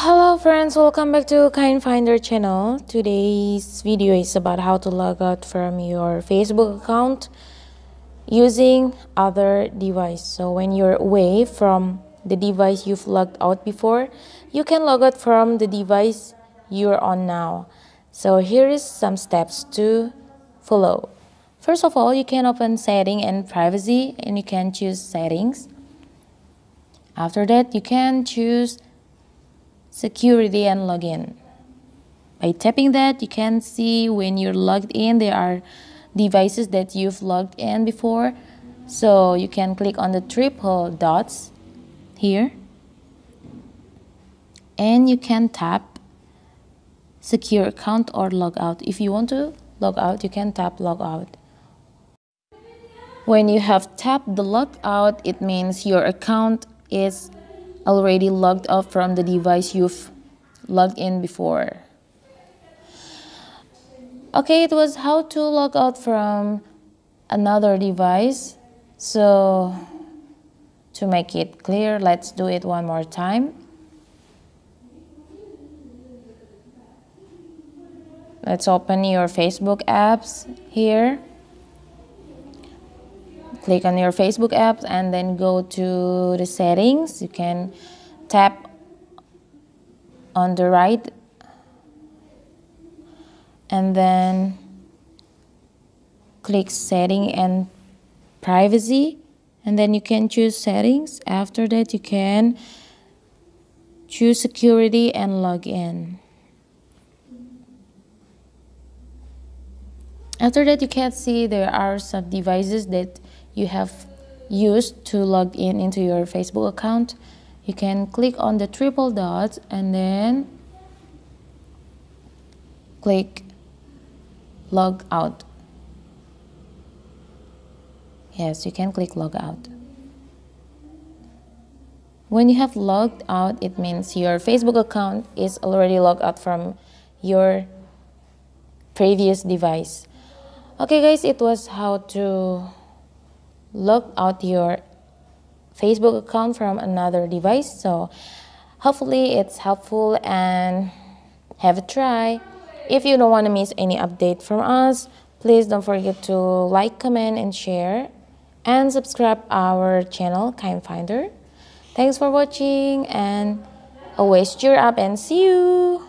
Hello friends, welcome back to Kind Finder channel. Today's video is about how to log out from your Facebook account using other device. So when you're away from the device you've logged out before, you can log out from the device you're on now. So here is some steps to follow. First of all, you can open setting and privacy and you can choose settings. After that, you can choose security and login. By tapping that, you can see when you're logged in, there are devices that you've logged in before. So you can click on the triple dots here and you can tap secure account or log out. If you want to log out, you can tap log out. When you have tapped the logout, it means your account is already logged off from the device you've logged in before. Okay, it was how to log out from another device. So to make it clear, let's do it one more time. Let's open your Facebook apps here click on your Facebook app and then go to the settings. You can tap on the right. And then click setting and privacy. And then you can choose settings. After that you can choose security and login after that you can see there are some devices that you have used to log in into your Facebook account, you can click on the triple dots and then click log out. Yes, you can click log out. When you have logged out, it means your Facebook account is already logged out from your previous device. Okay guys, it was how to log out your Facebook account from another device. So hopefully it's helpful and have a try. If you don't want to miss any update from us, please don't forget to like, comment, and share, and subscribe our channel, Kind Finder. Thanks for watching, and always cheer up and see you.